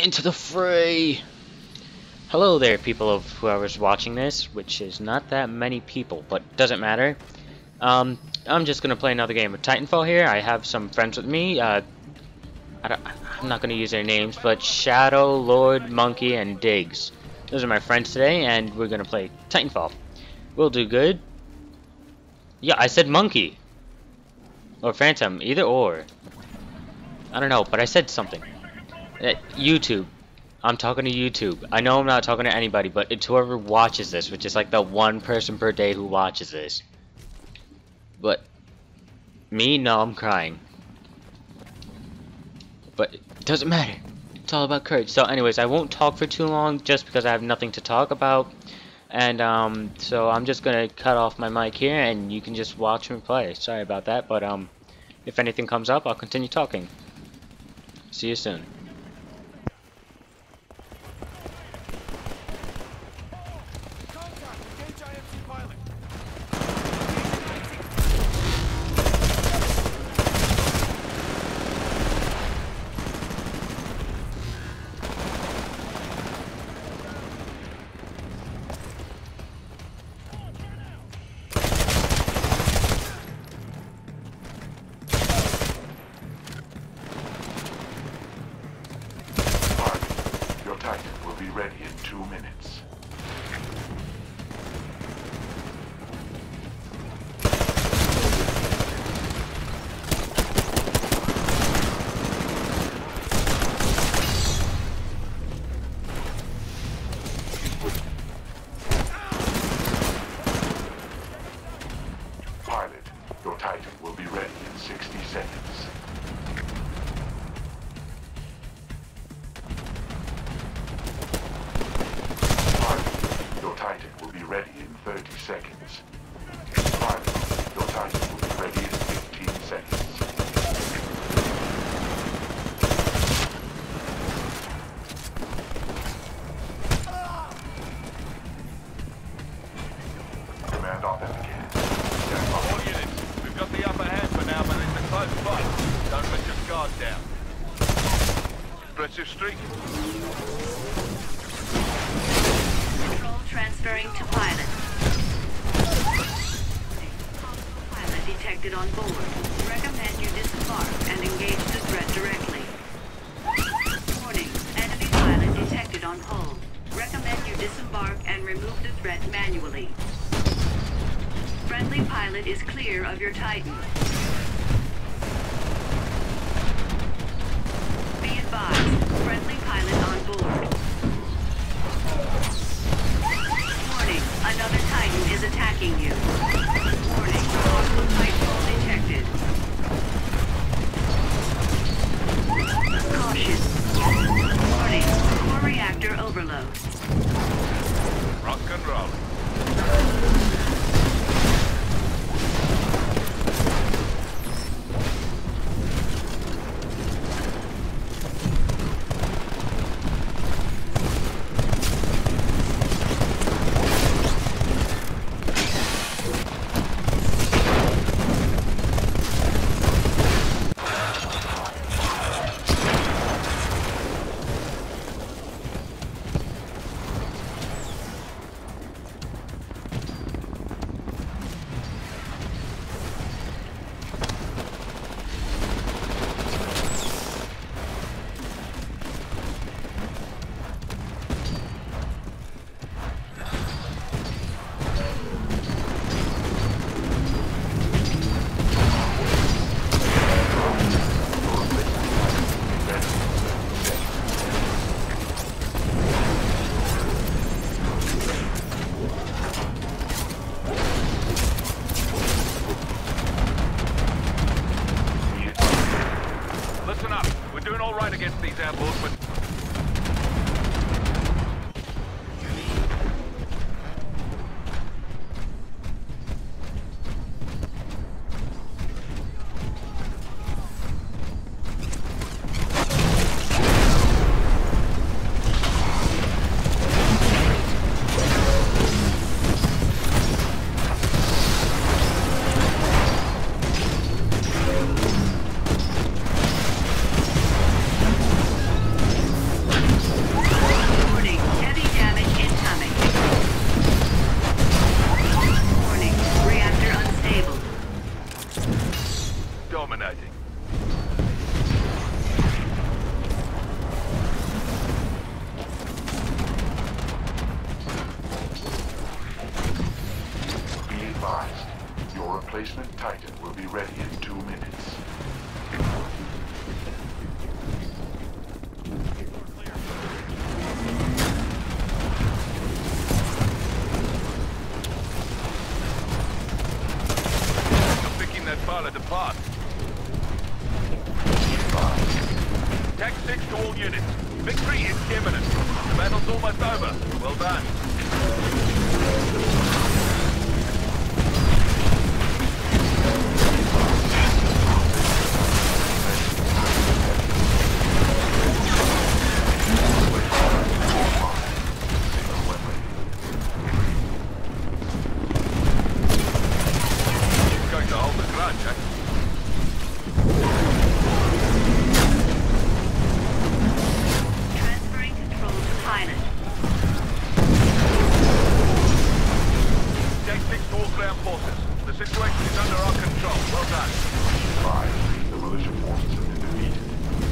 into the fray. Hello there, people of whoever's watching this, which is not that many people, but doesn't matter. Um, I'm just gonna play another game of Titanfall here. I have some friends with me. Uh, I am not gonna use their names, but Shadow, Lord, Monkey, and Diggs. Those are my friends today, and we're gonna play Titanfall. We'll do good. Yeah, I said Monkey. Or Phantom, either or. I don't know, but I said something. Uh, YouTube. I'm talking to YouTube. I know I'm not talking to anybody, but it's whoever watches this, which is like the one person per day who watches this. But me, no, I'm crying. But it doesn't matter. It's all about courage. So anyways, I won't talk for too long just because I have nothing to talk about. And um, so I'm just gonna cut off my mic here and you can just watch me play. Sorry about that, but um, if anything comes up, I'll continue talking. See you soon. two minutes. Impressive streak. Control transferring to pilot. Pilot detected on board. Recommend you disembark and engage the threat directly. Warning, enemy pilot detected on hull. Recommend you disembark and remove the threat manually. Friendly pilot is clear of your Titan. Overload. Listen up. We're doing all right against these outlaws, but dominating. Be advised, your replacement Titan will be ready in 6 to all units. Victory is imminent. The battle's almost over. Well done.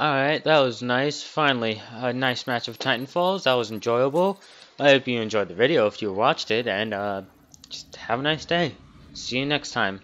Alright, that was nice. Finally, a nice match of Titanfalls. That was enjoyable. I hope you enjoyed the video if you watched it, and uh, just have a nice day. See you next time.